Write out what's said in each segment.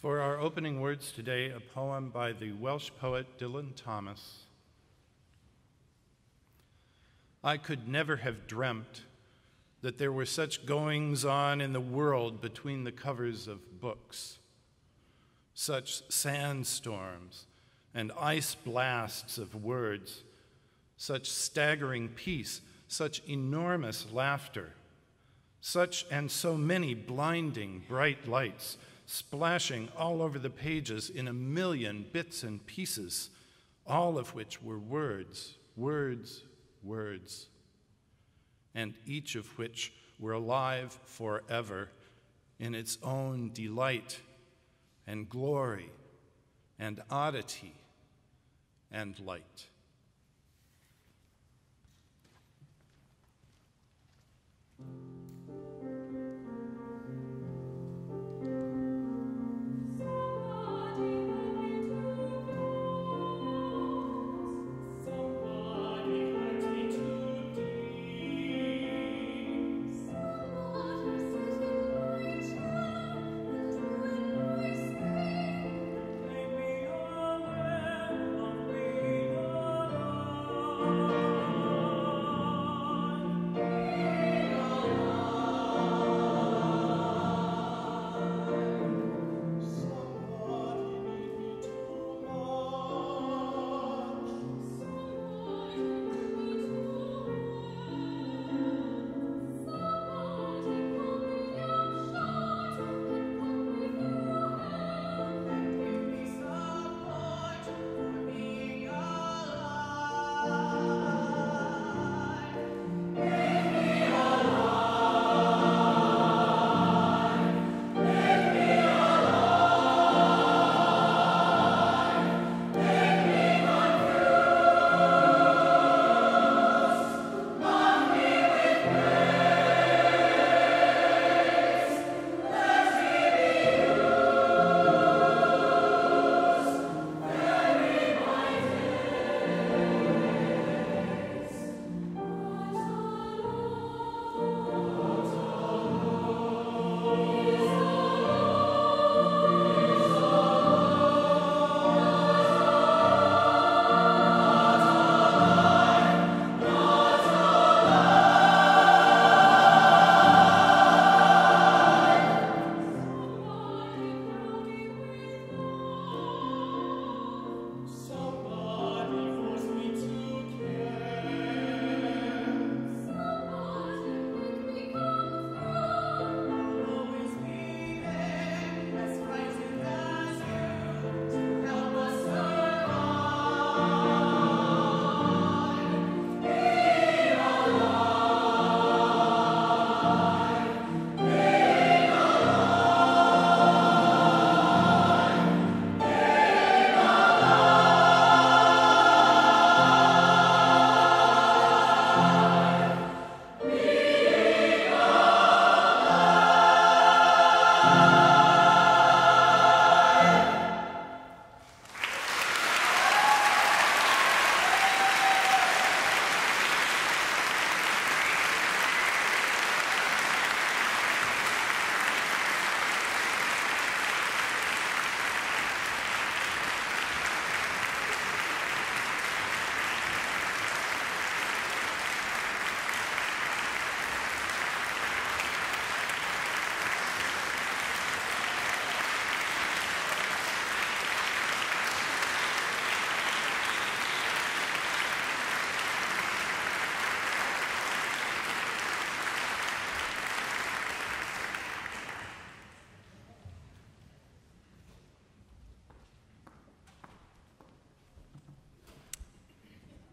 For our opening words today, a poem by the Welsh poet Dylan Thomas. I could never have dreamt that there were such goings on in the world between the covers of books, such sandstorms and ice blasts of words, such staggering peace, such enormous laughter, such and so many blinding bright lights splashing all over the pages in a million bits and pieces, all of which were words, words, words and each of which were alive forever in its own delight and glory and oddity and light.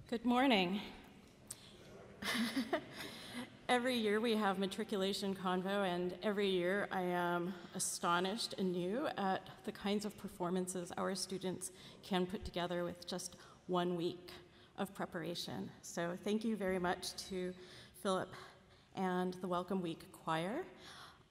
Good morning. every year we have matriculation convo, and every year I am astonished anew at the kinds of performances our students can put together with just one week of preparation. So thank you very much to Philip and the Welcome Week Choir.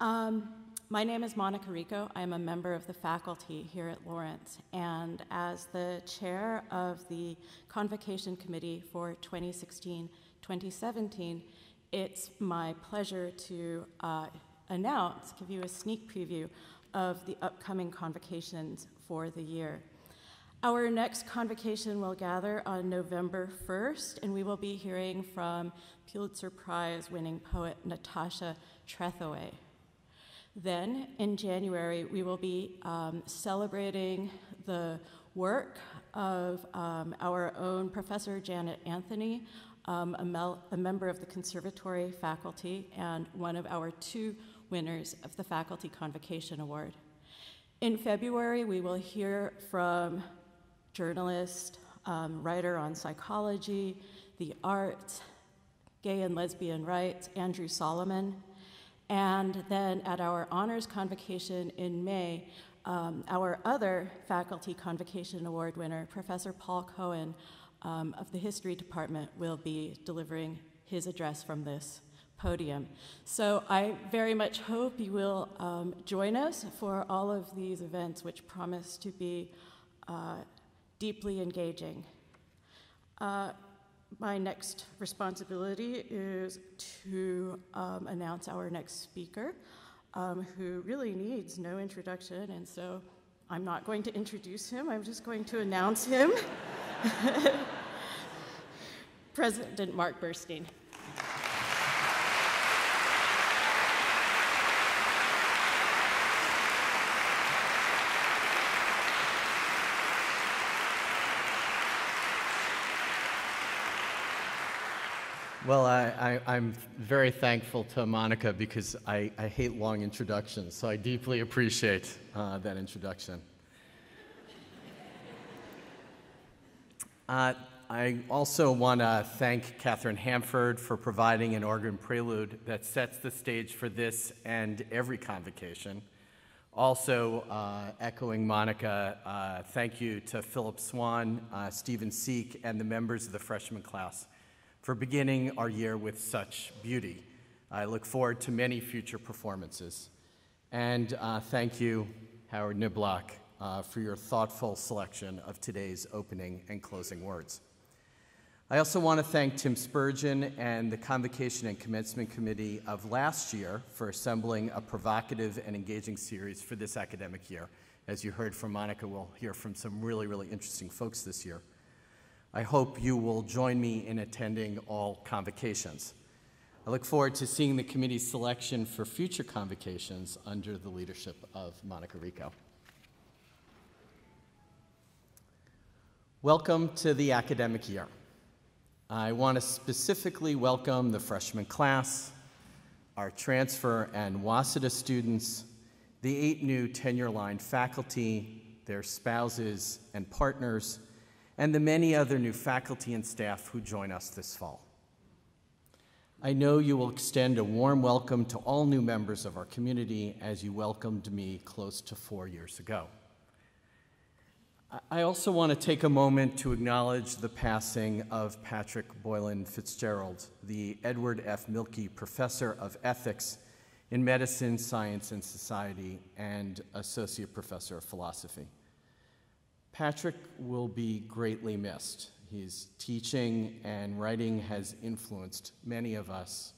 Um, my name is Monica Rico. I'm a member of the faculty here at Lawrence, and as the chair of the Convocation Committee for 2016 2017, it's my pleasure to uh, announce, give you a sneak preview of the upcoming convocations for the year. Our next convocation will gather on November 1st, and we will be hearing from Pulitzer Prize winning poet Natasha Trethewey. Then, in January, we will be um, celebrating the work of um, our own Professor Janet Anthony, um, a, mel- a member of the conservatory faculty, and one of our two winners of the Faculty Convocation Award. In February, we will hear from journalist, um, writer on psychology, the arts, gay and lesbian rights, Andrew Solomon. And then at our honors convocation in May, um, our other faculty convocation award winner, Professor Paul Cohen um, of the History Department, will be delivering his address from this podium. So I very much hope you will um, join us for all of these events, which promise to be uh, deeply engaging. Uh, my next responsibility is to um, announce our next speaker, um, who really needs no introduction, and so I'm not going to introduce him, I'm just going to announce him. President Mark Burstein. Well, I, am very thankful to Monica because I, I, hate long introductions, so I deeply appreciate uh, that introduction. Uh, I also want to thank Catherine Handford for providing an organ prelude that sets the stage for this and every convocation. Also, uh, echoing Monica, uh, thank you to Philip Swan, uh, Stephen Sieck, and the members of the freshman class for beginning our year with such beauty. I look forward to many future performances. And uh, thank you, Howard Niblock, uh, for your thoughtful selection of today's opening and closing words. I also want to thank Tim Spurgeon and the Convocation and Commencement Committee of last year for assembling a provocative and engaging series for this academic year. As you heard from Monica, we'll hear from some really, really interesting folks this year. I hope you will join me in attending all convocations. I look forward to seeing the committee's selection for future convocations under the leadership of Monica Rico. Welcome to the academic year. I want to specifically welcome the freshman class, our transfer and Waseda students, the eight new tenure line faculty, their spouses and partners, and the many other new faculty and staff who join us this fall. I know you will extend a warm welcome to all new members of our community as you welcomed me close to four years ago. I also want to take a moment to acknowledge the passing of Patrick Boylan Fitzgerald, the Edward F. Mielke Professor of Ethics in Medicine, Science, and Society, and Associate Professor of Philosophy. Patrick will be greatly missed. His teaching and writing has influenced many of us,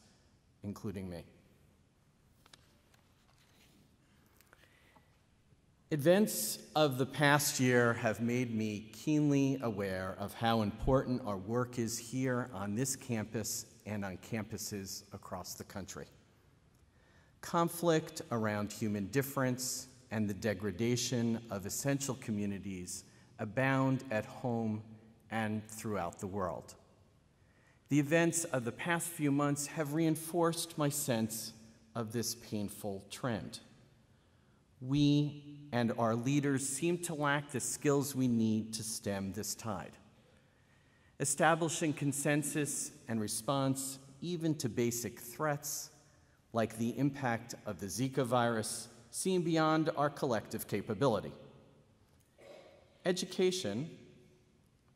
including me. Events of the past year have made me keenly aware of how important our work is here on this campus and on campuses across the country. Conflict around human difference and the degradation of essential communities abound at home and throughout the world. The events of the past few months have reinforced my sense of this painful trend. We and our leaders seem to lack the skills we need to stem this tide. Establishing consensus and response, even to basic threats like the impact of the Zika virus, seem beyond our collective capability. Education,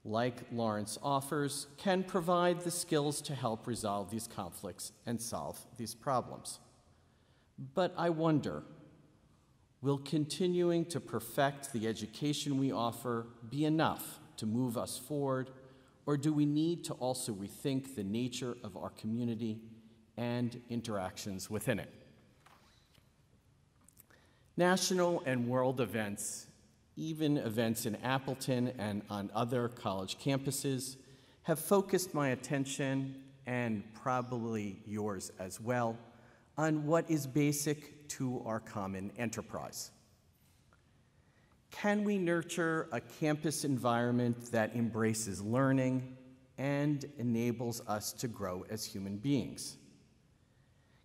like Lawrence offers, can provide the skills to help resolve these conflicts and solve these problems. But I wonder, will continuing to perfect the education we offer be enough to move us forward, or do we need to also rethink the nature of our community and interactions within it? National and world events, even events in Appleton and on other college campuses, have focused my attention, and probably yours as well, on what is basic to our common enterprise. Can we nurture a campus environment that embraces learning and enables us to grow as human beings?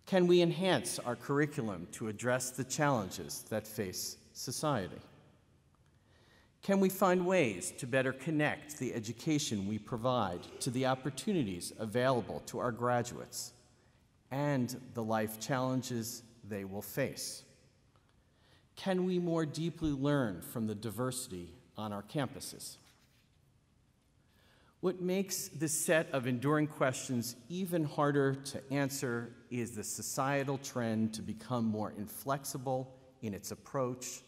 Can we enhance our curriculum to address the challenges that face society? Can we find ways to better connect the education we provide to the opportunities available to our graduates and the life challenges they will face? Can we more deeply learn from the diversity on our campuses? What makes this set of enduring questions even harder to answer is the societal trend to become more inflexible in its approach,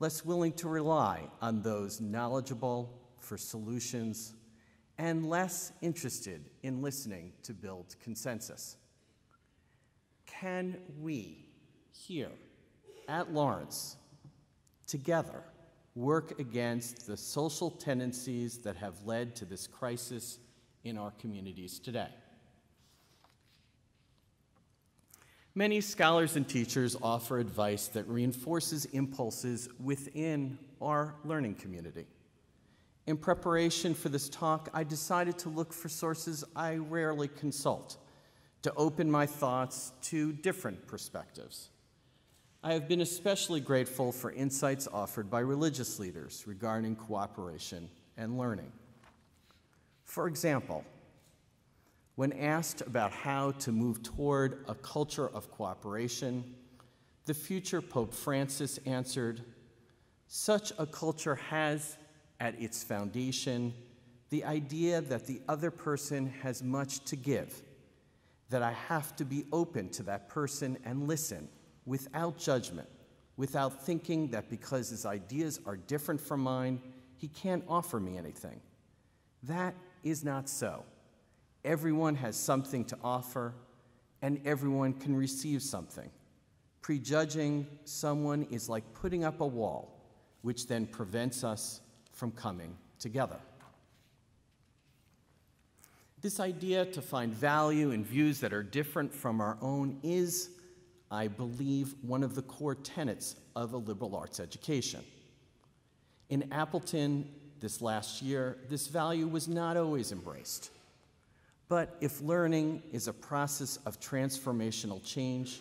less willing to rely on those knowledgeable for solutions, and less interested in listening to build consensus. Can we here at Lawrence together work against the social tendencies that have led to this crisis in our communities today. Many scholars and teachers offer advice that reinforces impulses within our learning community. In preparation for this talk, I decided to look for sources I rarely consult to open my thoughts to different perspectives. I have been especially grateful for insights offered by religious leaders regarding cooperation and learning. For example, when asked about how to move toward a culture of cooperation, the future Pope Francis answered Such a culture has at its foundation the idea that the other person has much to give, that I have to be open to that person and listen without judgment, without thinking that because his ideas are different from mine, he can't offer me anything. That is not so. Everyone has something to offer, and everyone can receive something. Prejudging someone is like putting up a wall, which then prevents us from coming together. This idea to find value in views that are different from our own is I believe, one of the core tenets of a liberal arts education. In Appleton this last year, this value was not always embraced. But if learning is a process of transformational change,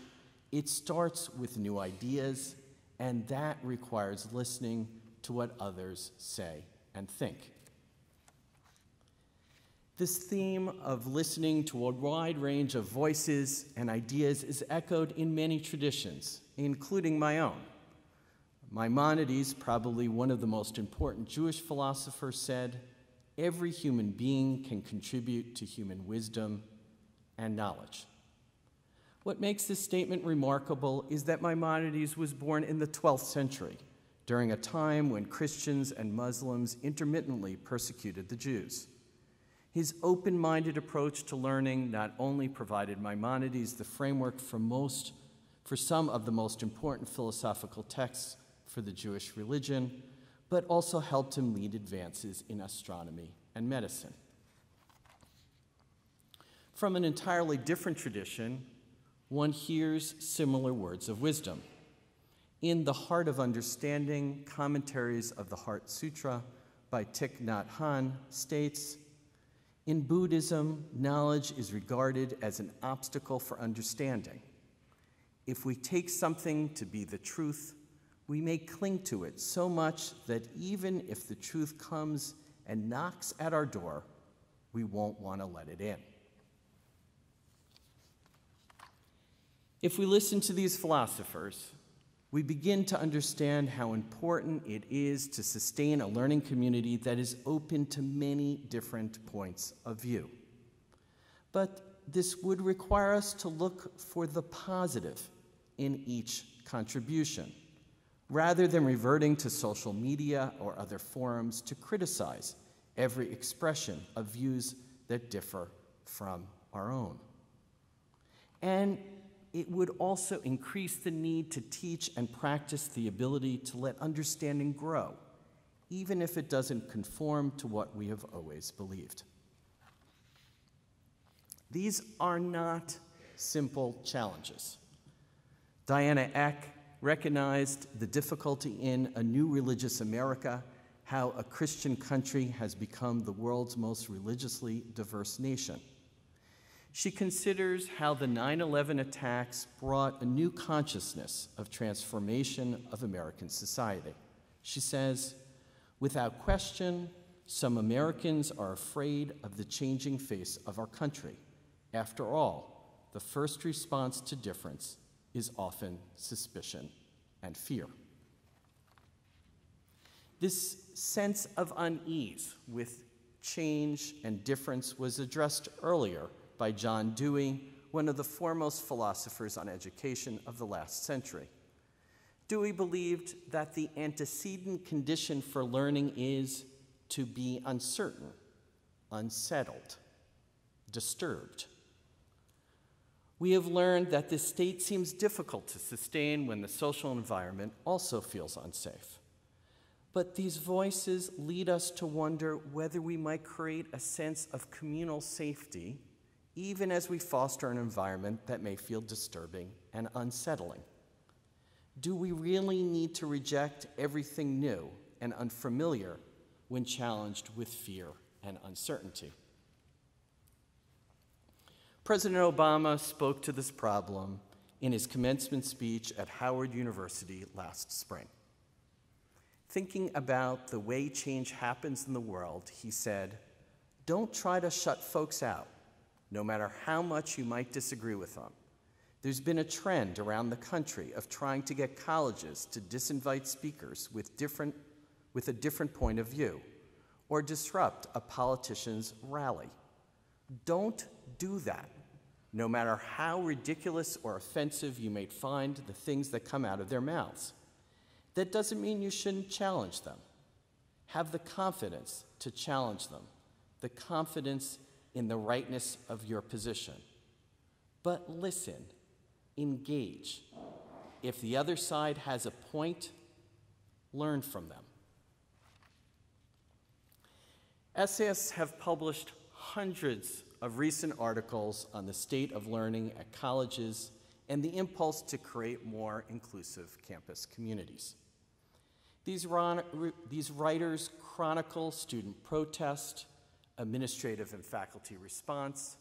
it starts with new ideas, and that requires listening to what others say and think. This theme of listening to a wide range of voices and ideas is echoed in many traditions, including my own. Maimonides, probably one of the most important Jewish philosophers, said, Every human being can contribute to human wisdom and knowledge. What makes this statement remarkable is that Maimonides was born in the 12th century, during a time when Christians and Muslims intermittently persecuted the Jews. His open minded approach to learning not only provided Maimonides the framework for, most, for some of the most important philosophical texts for the Jewish religion, but also helped him lead advances in astronomy and medicine. From an entirely different tradition, one hears similar words of wisdom. In The Heart of Understanding, Commentaries of the Heart Sutra by Thich Nhat Hanh states in Buddhism, knowledge is regarded as an obstacle for understanding. If we take something to be the truth, we may cling to it so much that even if the truth comes and knocks at our door, we won't want to let it in. If we listen to these philosophers, we begin to understand how important it is to sustain a learning community that is open to many different points of view. But this would require us to look for the positive in each contribution, rather than reverting to social media or other forums to criticize every expression of views that differ from our own. And it would also increase the need to teach and practice the ability to let understanding grow, even if it doesn't conform to what we have always believed. These are not simple challenges. Diana Eck recognized the difficulty in a new religious America, how a Christian country has become the world's most religiously diverse nation. She considers how the 9 11 attacks brought a new consciousness of transformation of American society. She says, without question, some Americans are afraid of the changing face of our country. After all, the first response to difference is often suspicion and fear. This sense of unease with change and difference was addressed earlier by John Dewey, one of the foremost philosophers on education of the last century. Dewey believed that the antecedent condition for learning is to be uncertain, unsettled, disturbed. We have learned that this state seems difficult to sustain when the social environment also feels unsafe. But these voices lead us to wonder whether we might create a sense of communal safety even as we foster an environment that may feel disturbing and unsettling? Do we really need to reject everything new and unfamiliar when challenged with fear and uncertainty? President Obama spoke to this problem in his commencement speech at Howard University last spring. Thinking about the way change happens in the world, he said, Don't try to shut folks out no matter how much you might disagree with them. There's been a trend around the country of trying to get colleges to disinvite speakers with, different, with a different point of view or disrupt a politician's rally. Don't do that, no matter how ridiculous or offensive you may find the things that come out of their mouths. That doesn't mean you shouldn't challenge them. Have the confidence to challenge them, the confidence in the rightness of your position. But listen, engage. If the other side has a point, learn from them. Essayists have published hundreds of recent articles on the state of learning at colleges and the impulse to create more inclusive campus communities. These, these writers chronicle student protest, administrative and faculty response,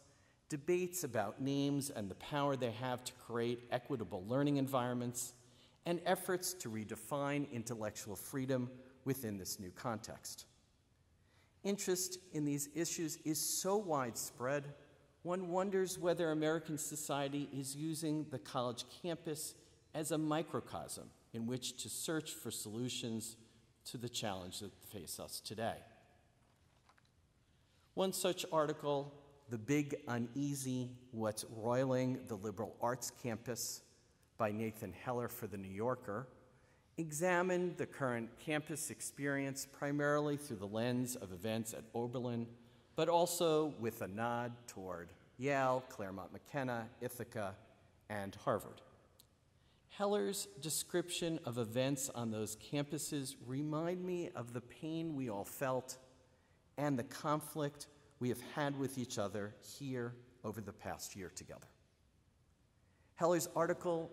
debates about names and the power they have to create equitable learning environments, and efforts to redefine intellectual freedom within this new context. Interest in these issues is so widespread, one wonders whether American society is using the college campus as a microcosm in which to search for solutions to the challenges that face us today. One such article, The Big Uneasy What's Roiling the Liberal Arts Campus by Nathan Heller for The New Yorker, examined the current campus experience primarily through the lens of events at Oberlin, but also with a nod toward Yale, Claremont McKenna, Ithaca, and Harvard. Heller's description of events on those campuses remind me of the pain we all felt and the conflict we have had with each other here over the past year together. Heller's article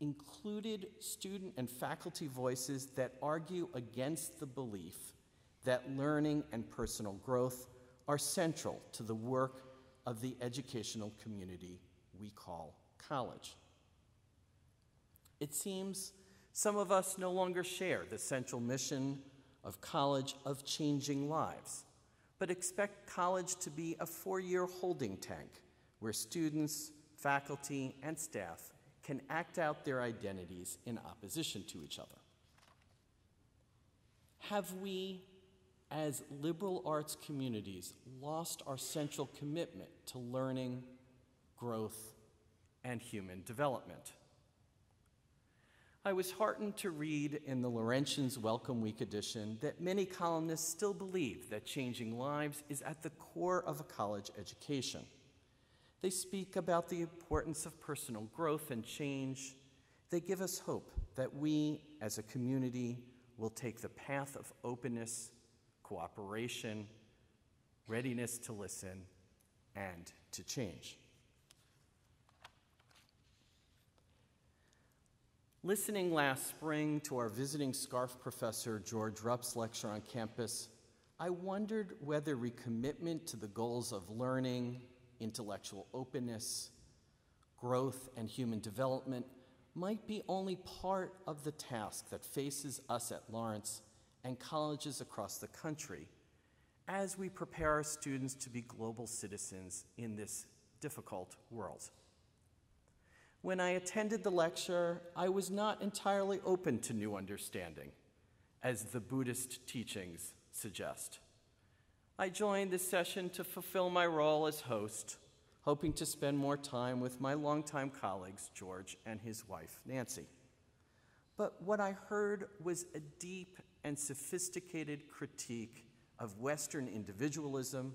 included student and faculty voices that argue against the belief that learning and personal growth are central to the work of the educational community we call college. It seems some of us no longer share the central mission of college of changing lives, but expect college to be a four year holding tank where students, faculty, and staff can act out their identities in opposition to each other. Have we, as liberal arts communities, lost our central commitment to learning, growth, and human development? I was heartened to read in the Lawrentian's Welcome Week edition that many columnists still believe that changing lives is at the core of a college education. They speak about the importance of personal growth and change. They give us hope that we, as a community, will take the path of openness, cooperation, readiness to listen, and to change. Listening last spring to our visiting Scarff professor George Rupp's lecture on campus, I wondered whether recommitment to the goals of learning, intellectual openness, growth, and human development might be only part of the task that faces us at Lawrence and colleges across the country as we prepare our students to be global citizens in this difficult world. When I attended the lecture, I was not entirely open to new understanding, as the Buddhist teachings suggest. I joined this session to fulfill my role as host, hoping to spend more time with my longtime colleagues, George and his wife, Nancy. But what I heard was a deep and sophisticated critique of Western individualism,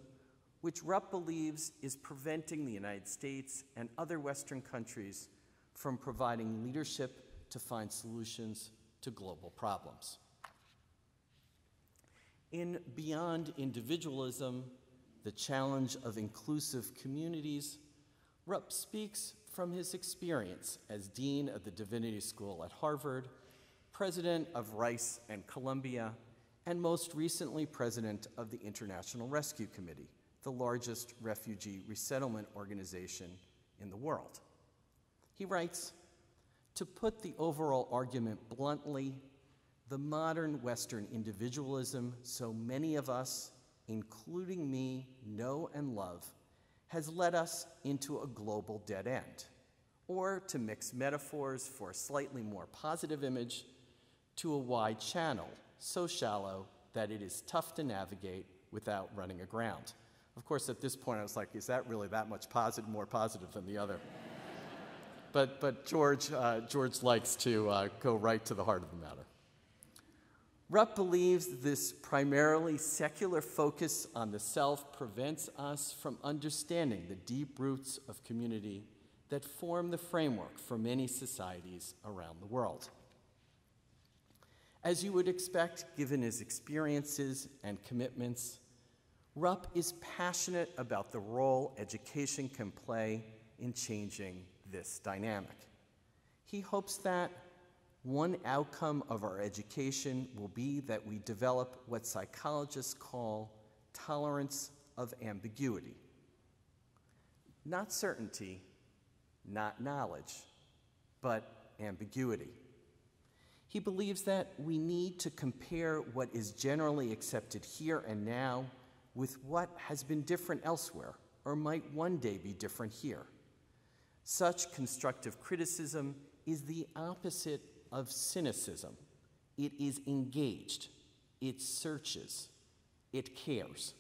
which Rupp believes is preventing the United States and other Western countries from providing leadership to find solutions to global problems. In Beyond Individualism, the challenge of inclusive communities, Rupp speaks from his experience as Dean of the Divinity School at Harvard, President of Rice and Columbia, and most recently President of the International Rescue Committee, the largest refugee resettlement organization in the world. He writes To put the overall argument bluntly, the modern Western individualism so many of us, including me, know and love, has led us into a global dead end. Or, to mix metaphors for a slightly more positive image, to a wide channel, so shallow that it is tough to navigate without running aground. Of course, at this point, I was like, is that really that much positive, more positive than the other? But, but George, uh, George likes to uh, go right to the heart of the matter. Rupp believes this primarily secular focus on the self prevents us from understanding the deep roots of community that form the framework for many societies around the world. As you would expect, given his experiences and commitments, Rupp is passionate about the role education can play in changing this dynamic. He hopes that one outcome of our education will be that we develop what psychologists call tolerance of ambiguity. Not certainty, not knowledge, but ambiguity. He believes that we need to compare what is generally accepted here and now with what has been different elsewhere or might one day be different here. Such constructive criticism is the opposite of cynicism. It is engaged, it searches, it cares.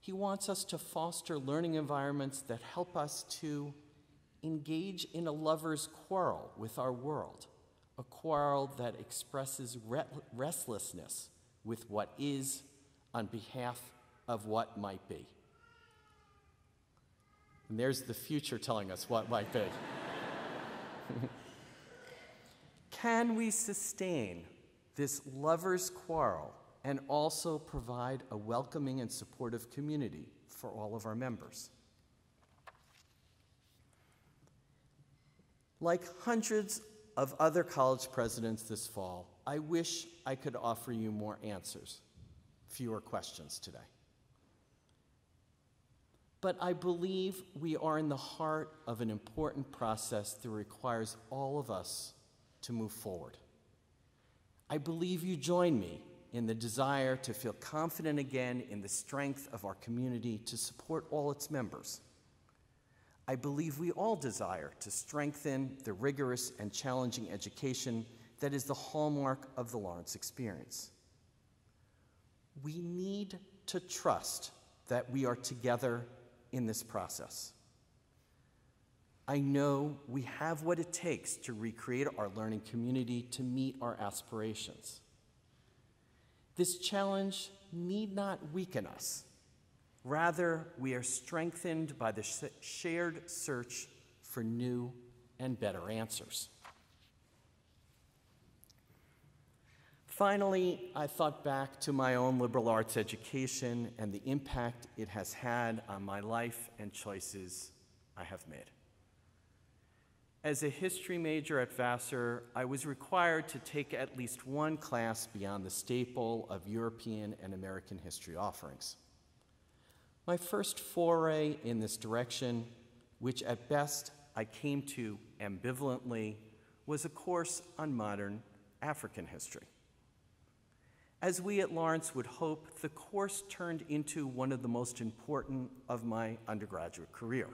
He wants us to foster learning environments that help us to engage in a lover's quarrel with our world, a quarrel that expresses restlessness with what is on behalf of what might be. And there's the future telling us what might be. Can we sustain this lover's quarrel and also provide a welcoming and supportive community for all of our members? Like hundreds of other college presidents this fall, I wish I could offer you more answers, fewer questions today. But I believe we are in the heart of an important process that requires all of us to move forward. I believe you join me in the desire to feel confident again in the strength of our community to support all its members. I believe we all desire to strengthen the rigorous and challenging education that is the hallmark of the Lawrence experience. We need to trust that we are together in this process. I know we have what it takes to recreate our learning community to meet our aspirations. This challenge need not weaken us. Rather, we are strengthened by the sh- shared search for new and better answers. Finally, I thought back to my own liberal arts education and the impact it has had on my life and choices I have made. As a history major at Vassar, I was required to take at least one class beyond the staple of European and American history offerings. My first foray in this direction, which at best I came to ambivalently, was a course on modern African history. As we at Lawrence would hope, the course turned into one of the most important of my undergraduate career.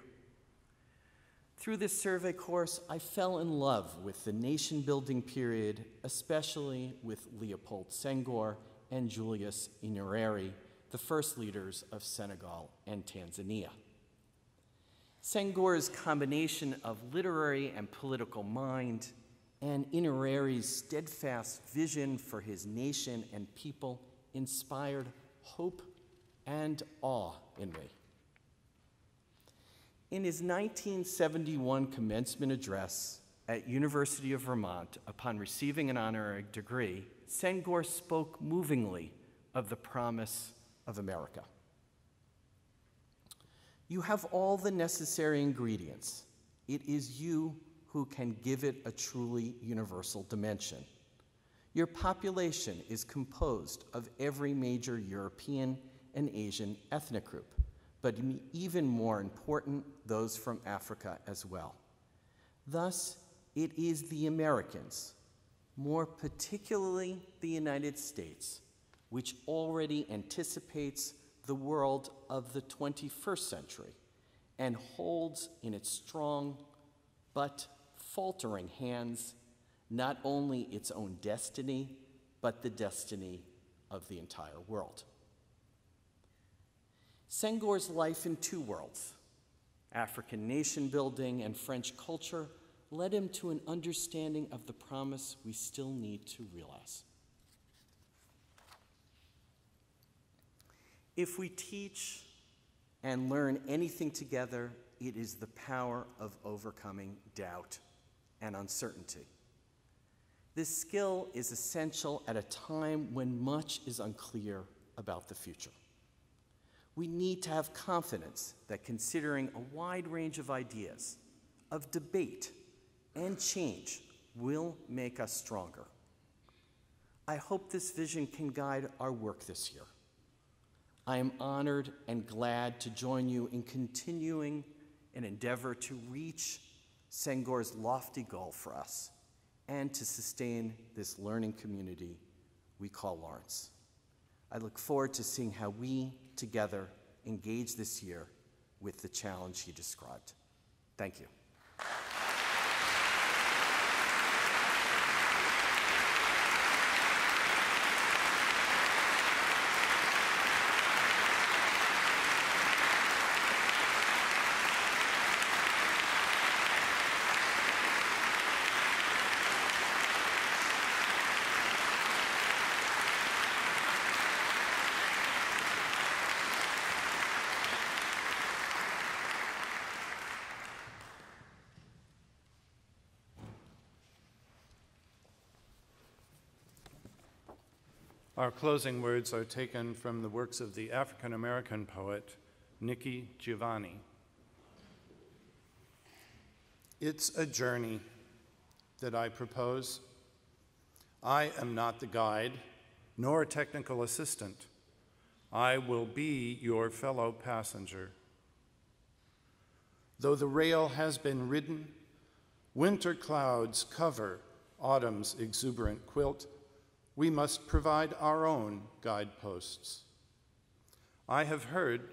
Through this survey course, I fell in love with the nation building period, especially with Leopold Senghor and Julius Nyerere, the first leaders of Senegal and Tanzania. Senghor's combination of literary and political mind and Nyerere's steadfast vision for his nation and people inspired hope and awe in me. In his 1971 commencement address at University of Vermont upon receiving an honorary degree, Senghor spoke movingly of the promise of America. You have all the necessary ingredients. It is you who can give it a truly universal dimension. Your population is composed of every major European and Asian ethnic group, but even more important, those from Africa as well. Thus, it is the Americans, more particularly the United States, which already anticipates the world of the 21st century and holds in its strong but faltering hands not only its own destiny, but the destiny of the entire world. Senghor's life in two worlds, African nation building and French culture, led him to an understanding of the promise we still need to realize. If we teach and learn anything together, it is the power of overcoming doubt and uncertainty. This skill is essential at a time when much is unclear about the future. We need to have confidence that considering a wide range of ideas, of debate, and change will make us stronger. I hope this vision can guide our work this year. I am honored and glad to join you in continuing an endeavor to reach Senghor's lofty goal for us and to sustain this learning community we call Lawrence. I look forward to seeing how we together engage this year with the challenge he described. Thank you. Our closing words are taken from the works of the African American poet Nikki Giovanni. It's a journey that I propose. I am not the guide, nor a technical assistant. I will be your fellow passenger. Though the rail has been ridden, winter clouds cover autumn's exuberant quilt we must provide our own guideposts. I have heard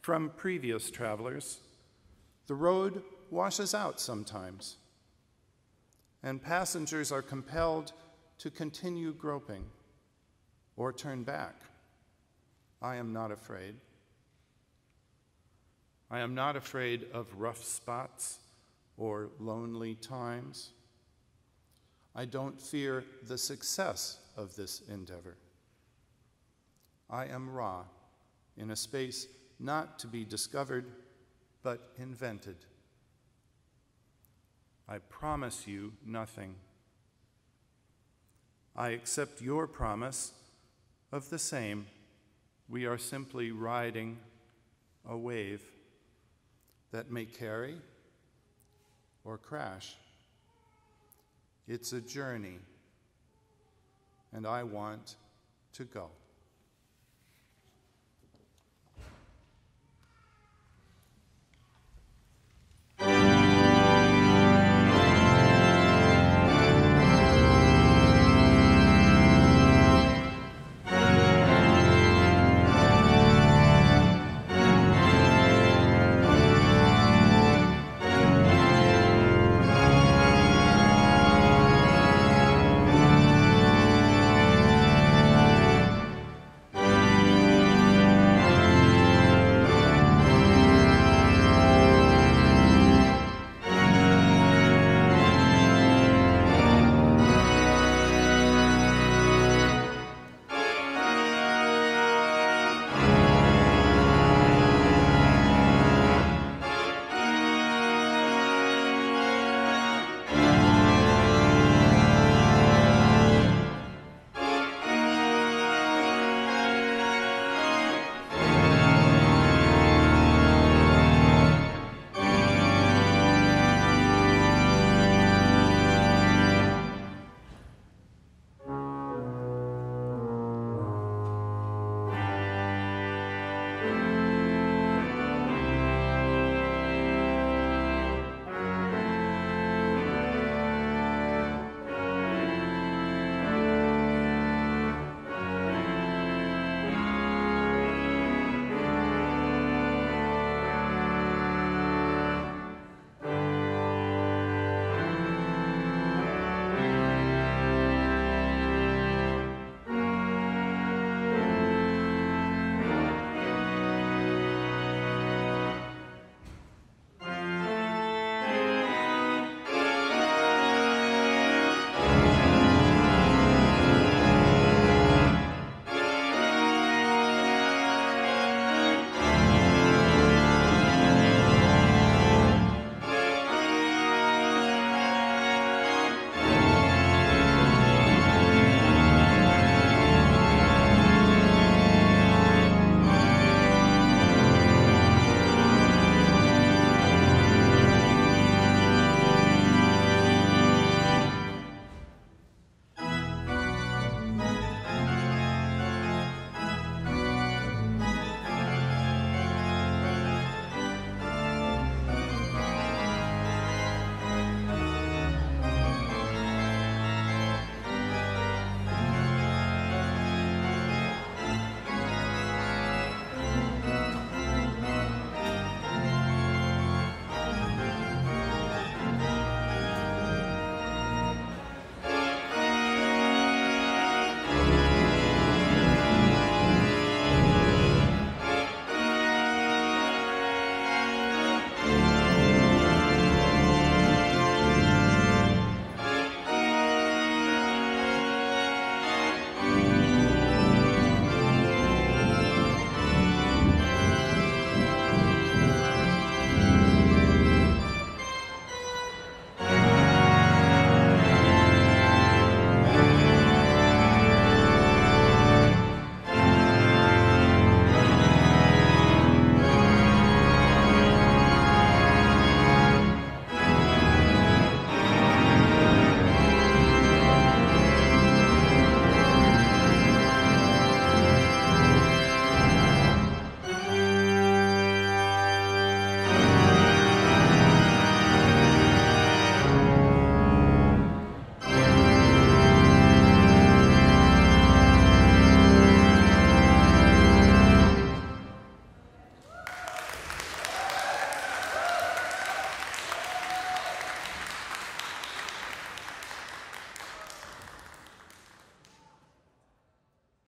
from previous travelers the road washes out sometimes, and passengers are compelled to continue groping or turn back. I am not afraid. I am not afraid of rough spots or lonely times. I don't fear the success of this endeavor. I am Ra in a space not to be discovered, but invented. I promise you nothing. I accept your promise of the same. We are simply riding a wave that may carry or crash. It's a journey, and I want to go.